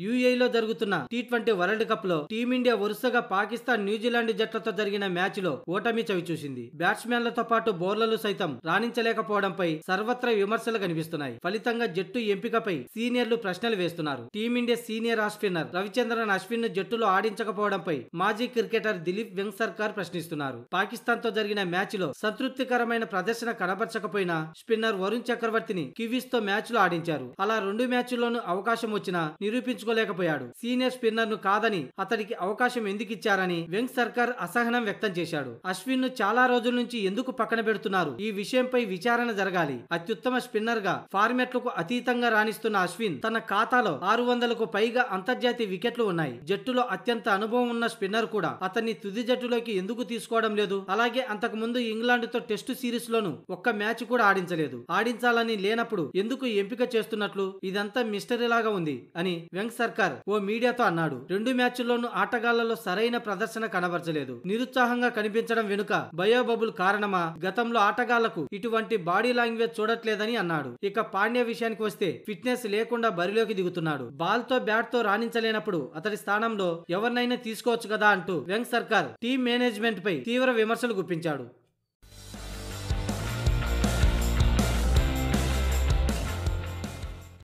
యుఏఈలో జరుగుతున్న T twenty world కప్లో team India వరుసగా పాకిస్తాన్ న్యూజిలాండ్ జట్లతో జరిగిన మ్యాచ్లో ఓటమి చవిచూసింది. బ్యాట్స్మెన్లతో పాటు బౌలర్లు సైతం రాణించలేకపోవడంపై సర్వత్రా విమర్శలు కనిపిస్తున్నాయి. ఫలితంగా జట్టు ఎంపికపై సీనియర్లు ప్రశ్నలు వేస్తున్నారు. Team India senior off spinner Ravichandran అశ్విన్ను జట్టులో ఆడించకపోవడంపై మాజీ క్రికెటర్ దిలీప్ వెంగ్ సర్కార్ ప్రశ్నిస్తున్నారు. పాకిస్తాన్తో జరిగిన మ్యాచ్లో సంతృప్తికరమైన ప్రదర్శన కనబరచకపోయినా స్పిన్నర్ వరుణ్ చక్రవర్తిని కివీస్తో మ్యాచ్లో ఆడించారు. అలా రెండు మ్యాచ్ల్లోనూ అవకాశం వచ్చినా నిరూపించుకోలేకపోయాడు సీనియర్ స్పిన్నర్ను కాదని అతడికి అవకాశం ఎందుకు ఇచ్చారని వెంగ్ సర్కార్ అసహనం వ్యక్తం చేశాడు. అశ్విన్ను చాలా రోజుల నుంచి ఎందుకు పక్కన పెడుతున్నారు? ఈ విషయంపై విచారణ జరగాలి. అత్యుత్తమ స్పిన్నర్గా ఫార్మెట్లకు అతీతంగా రాణిస్తున్న అశ్విన్ తన ఖాతాలో ఆరు వందలకు పైగా అంతర్జాతీయ వికెట్లు ఉన్నాయి. జట్టులో అత్యంత అనుభవం ఉన్న స్పిన్నర్ కూడా అతన్ని తుది జట్టులోకి ఎందుకు తీసుకోవడం లేదు? అలాగే అంతకు ముందు ఇంగ్లాండ్తో టెస్టు సిరీస్ లోను ఒక్క మ్యాచ్ కూడా ఆడించలేదు. ఆడించాలని లేనప్పుడు ఎందుకు ఎంపిక చేస్తున్నట్లు? ఇదంతా మిస్టరీ లాగా ఉంది అని వెంగ్ సర్కార్ ఓ మీడియాతో అన్నాడు. రెండు మ్యాచ్ల్లోనూ ఆటగాళ్ళలో సరైన ప్రదర్శన కనబరచలేదు. నిరుత్సాహంగా కనిపించడం వెనుక బయోబబుల్ కారణమా? గతంలో ఆటగాళ్ళకు ఇటువంటి బాడీ లాంగ్వేజ్ చూడట్లేదని అన్నాడు. ఇక పాండ్య విషయానికి వస్తే ఫిట్నెస్ లేకుండా బరిలోకి దిగుతున్నాడు. బాల్తో బ్యాట్తో రాణించలేనప్పుడు అతడి స్థానంలో ఎవరినైనా తీసుకోవచ్చు కదా అంటూ వెంగ్ సర్కార్ టీం మేనేజ్మెంట్ పై తీవ్ర విమర్శలు గుప్పించాడు.